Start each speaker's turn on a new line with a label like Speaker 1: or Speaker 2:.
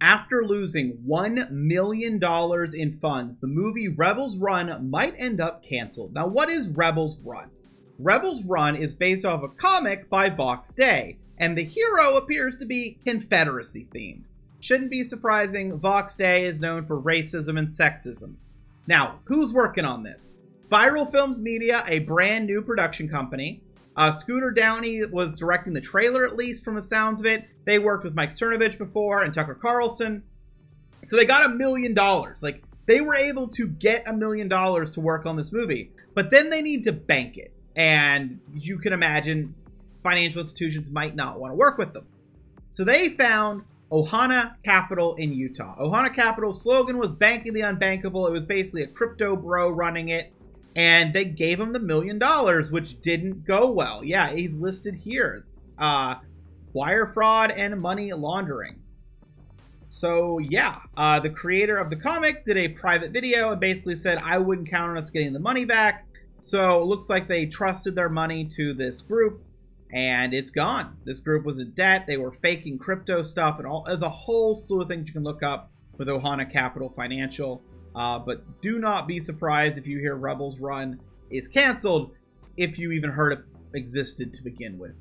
Speaker 1: After losing $1 million in funds, the movie Rebels Run might end up canceled. Now, what is Rebels Run? Rebels Run is based off a comic by Vox Day, and the hero appears to be Confederacy themed. Shouldn't be surprising, Vox Day is known for racism and sexism. Now, who's working on this? Viral Films Media, a brand new production company. Uh, Scooter Downey was directing the trailer, at least from the sounds of it. They worked with Mike Cernovich before and Tucker Carlson. So they got a million dollars. Like, they were able to get a million dollars to work on this movie. But then they need to bank it. And you can imagine financial institutions might not want to work with them. So they found Ohana Capital in Utah. Ohana Capital's slogan was banking the unbankable. It was basically a crypto bro running it and they gave him the million dollars, which didn't go well. Yeah, he's listed here. Uh, wire fraud and money laundering. So yeah, uh, the creator of the comic did a private video and basically said, I wouldn't count on us getting the money back. So it looks like they trusted their money to this group and it's gone. This group was in debt. They were faking crypto stuff and all. There's a whole slew of things you can look up with Ohana Capital Financial. Uh, but do not be surprised if you hear Rebels Run is canceled if you even heard it existed to begin with.